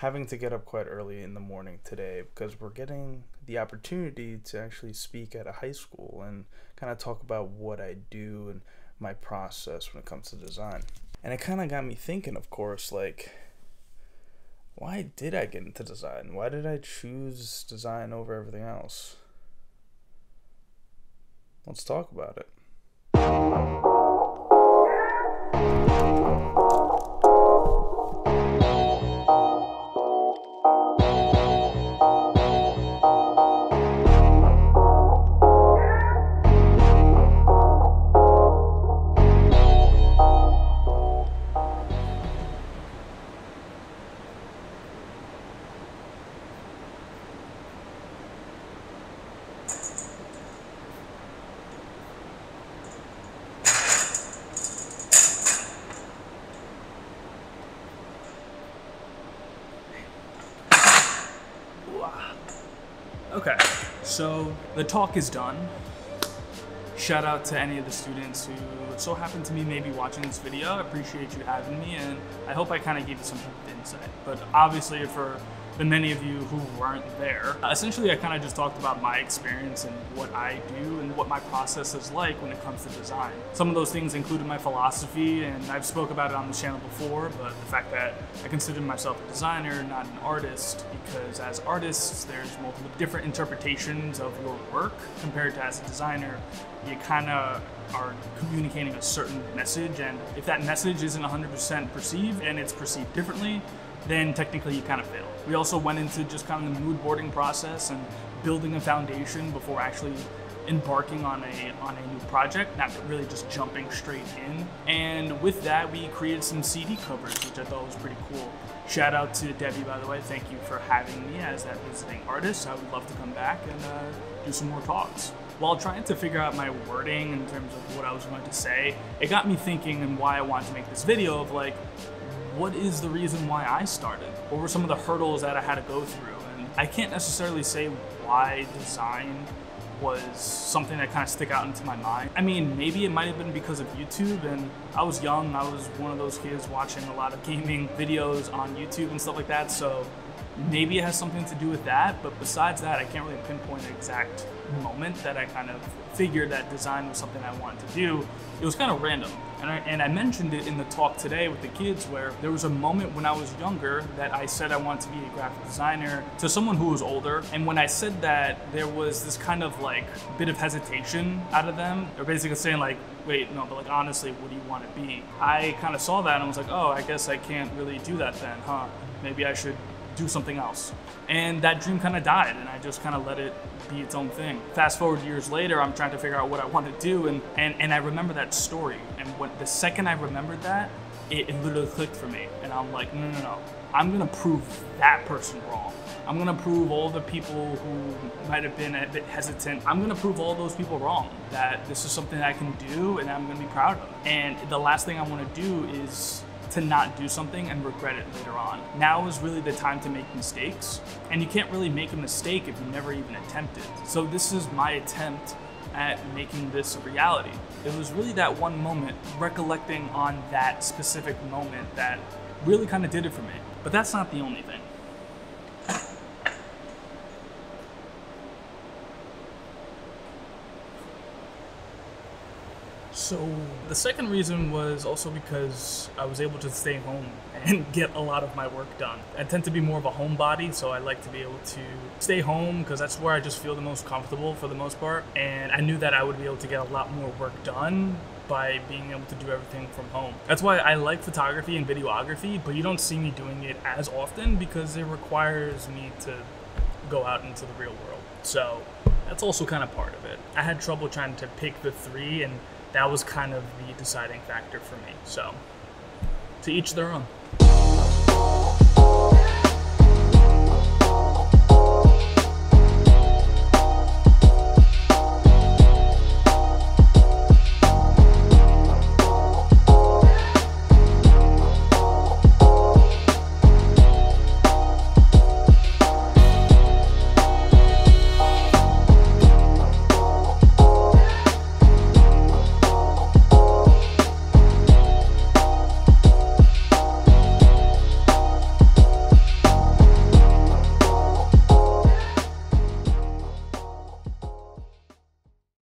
having to get up quite early in the morning today because we're getting the opportunity to actually speak at a high school and kind of talk about what I do and my process when it comes to design. And it kind of got me thinking, of course, like, why did I get into design? Why did I choose design over everything else? Let's talk about it. Okay, so the talk is done. Shout out to any of the students who so happened to be maybe watching this video. I appreciate you having me, and I hope I kind of gave you some insight. But obviously, for the many of you who weren't there. Uh, essentially, I kind of just talked about my experience and what I do and what my process is like when it comes to design. Some of those things included my philosophy, and I've spoke about it on the channel before, but the fact that I consider myself a designer, not an artist, because as artists, there's multiple different interpretations of your work compared to as a designer, you kind of are communicating a certain message, and if that message isn't 100% perceived and it's perceived differently, then technically you kind of fail. We also went into just kind of the mood boarding process and building a foundation before actually embarking on a on a new project, not really just jumping straight in. And with that, we created some CD covers, which I thought was pretty cool. Shout out to Debbie, by the way. Thank you for having me as that visiting artist. I would love to come back and uh, do some more talks. While trying to figure out my wording in terms of what I was going to say, it got me thinking and why I wanted to make this video of like, what is the reason why I started? What were some of the hurdles that I had to go through? And I can't necessarily say why design was something that kind of stick out into my mind. I mean, maybe it might have been because of YouTube and I was young, I was one of those kids watching a lot of gaming videos on YouTube and stuff like that, so maybe it has something to do with that, but besides that, I can't really pinpoint an exact moment that I kind of figured that design was something I wanted to do. It was kind of random. And I, and I mentioned it in the talk today with the kids where there was a moment when I was younger that I said I wanted to be a graphic designer to someone who was older. And when I said that, there was this kind of like bit of hesitation out of them. They're basically saying like, wait, no, but like honestly, what do you want to be? I kind of saw that and was like, oh, I guess I can't really do that then, huh? Maybe I should do something else. And that dream kind of died, and I just kind of let it be its own thing. Fast forward years later, I'm trying to figure out what I want to do, and, and, and I remember that story. And when the second I remembered that, it, it literally clicked for me. And I'm like, no, no, no. I'm gonna prove that person wrong. I'm gonna prove all the people who might have been a bit hesitant. I'm gonna prove all those people wrong that this is something I can do and I'm gonna be proud of. And the last thing I wanna do is to not do something and regret it later on. Now is really the time to make mistakes, and you can't really make a mistake if you never even attempted. So this is my attempt at making this a reality. It was really that one moment, recollecting on that specific moment that really kind of did it for me. But that's not the only thing. So the second reason was also because I was able to stay home and get a lot of my work done. I tend to be more of a homebody, so I like to be able to stay home because that's where I just feel the most comfortable for the most part. And I knew that I would be able to get a lot more work done by being able to do everything from home. That's why I like photography and videography, but you don't see me doing it as often because it requires me to go out into the real world. So that's also kind of part of it. I had trouble trying to pick the three and that was kind of the deciding factor for me. So, to each their own.